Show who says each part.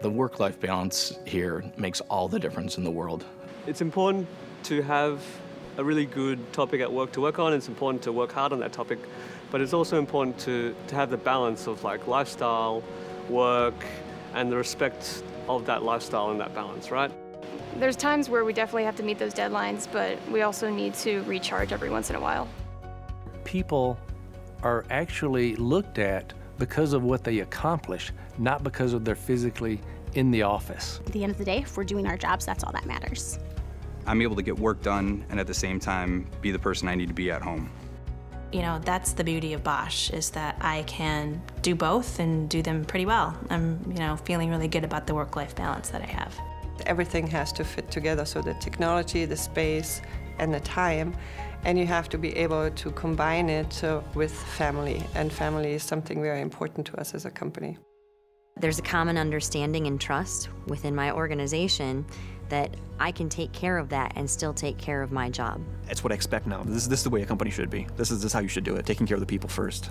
Speaker 1: The work-life balance here makes all the difference in the world.
Speaker 2: It's important to have a really good topic at work to work on. It's important to work hard on that topic, but it's also important to, to have the balance of like lifestyle, work, and the respect of that lifestyle and that balance, right?
Speaker 3: There's times where we definitely have to meet those deadlines, but we also need to recharge every once in a while.
Speaker 4: People are actually looked at because of what they accomplish, not because of their physically in the office.
Speaker 5: At the end of the day, if we're doing our jobs, that's all that matters.
Speaker 6: I'm able to get work done and at the same time be the person I need to be at home.
Speaker 7: You know, that's the beauty of Bosch is that I can do both and do them pretty well. I'm, you know, feeling really good about the work-life balance that I have.
Speaker 8: Everything has to fit together, so the technology, the space, and the time, and you have to be able to combine it uh, with family, and family is something very important to us as a company.
Speaker 9: There's a common understanding and trust within my organization that I can take care of that and still take care of my job.
Speaker 10: That's what I expect now. This, this is the way a company should be. This is, this is how you should do it, taking care of the people first.